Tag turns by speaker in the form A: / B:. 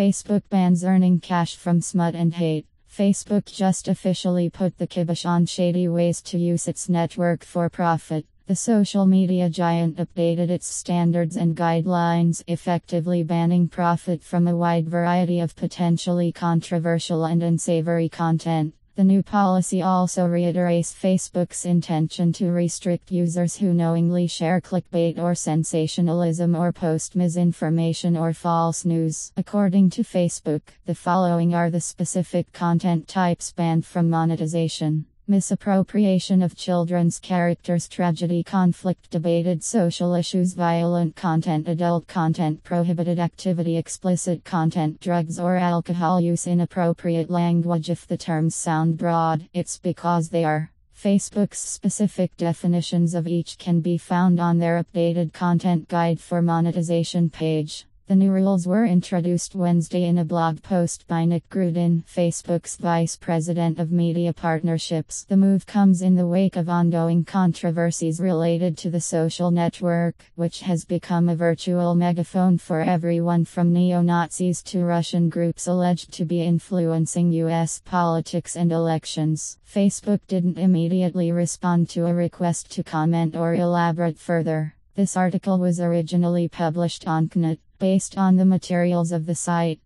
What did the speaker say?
A: Facebook bans earning cash from smut and hate. Facebook just officially put the kibosh on shady ways to use its network for profit. The social media giant updated its standards and guidelines, effectively banning profit from a wide variety of potentially controversial and unsavory content. The new policy also reiterates Facebook's intention to restrict users who knowingly share clickbait or sensationalism or post misinformation or false news. According to Facebook, the following are the specific content types banned from monetization. Misappropriation of children's characters, tragedy, conflict, debated social issues, violent content, adult content, prohibited activity, explicit content, drugs or alcohol use, inappropriate language. If the terms sound broad, it's because they are. Facebook's specific definitions of each can be found on their updated content guide for monetization page. The new rules were introduced Wednesday in a blog post by Nick Grudin, Facebook's vice president of media partnerships. The move comes in the wake of ongoing controversies related to the social network, which has become a virtual megaphone for everyone from neo Nazis to Russian groups alleged to be influencing U.S. politics and elections. Facebook didn't immediately respond to a request to comment or elaborate further. This article was originally published on CNET based on the materials of the site.